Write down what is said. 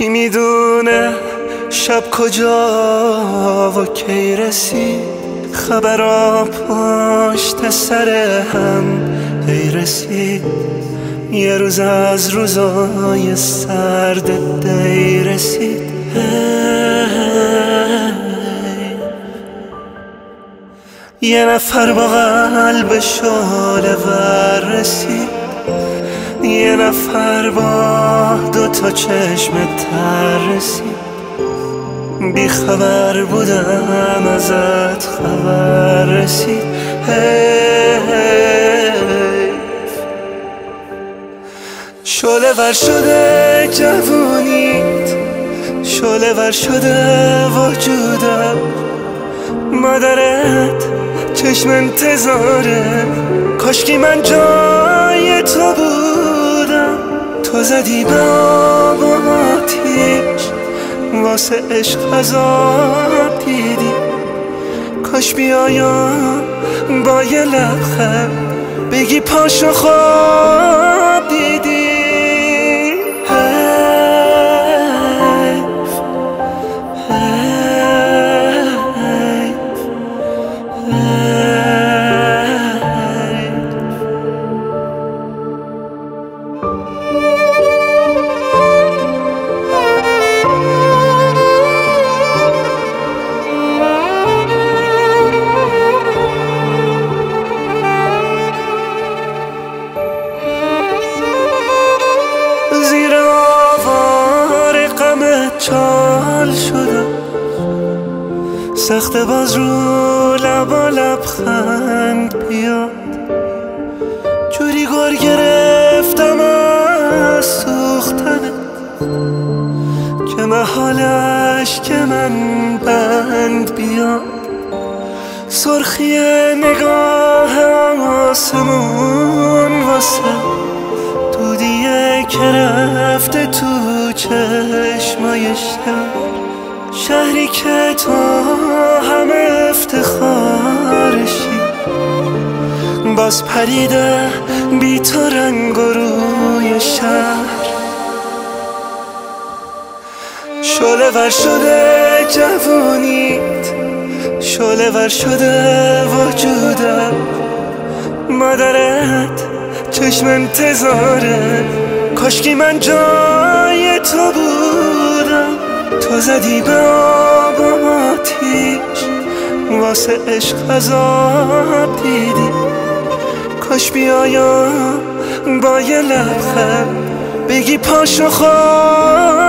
می‌دونه شب کجا و کی رسید؟ خبرا پشت سر هم هی رسید. یه روز از روزای سرد دی رسید. یه نفر با قلب شاله ور رسید. یه نفر با دو تا چشم تر رسید. بی خبر بودم ازت خبر رسید. شله ور شده جوونیت شله ور شده وجودم. مادرت چشم انتظاره. کاشکی من جای تو بودم تو زدی به آب و آتیش. واسه عشق عذاب دیدی. کاش بیایم با یه لبخند. بگی پاشو خواب چال شدم سخت باز رو لبا لبخند بیاد. جوری گار گرفتم از سوختنه که محالش که من بند بیاد سرخی نگاه آسمون واسه دودیه که رفته تو چشمای شهر شهری که تو همه افتخارشی. باز پریده بی تو رنگ و روی شهر. شله ور شده جوونیت شله ور شده وجودم مادرت چشم انتظاره. کاشکی من جای تو بودم. تو زدی به آب و آتیش. واسه عشق عذاب دیدی. کاش بیایم با یه لبخند. بگی پاشو خواب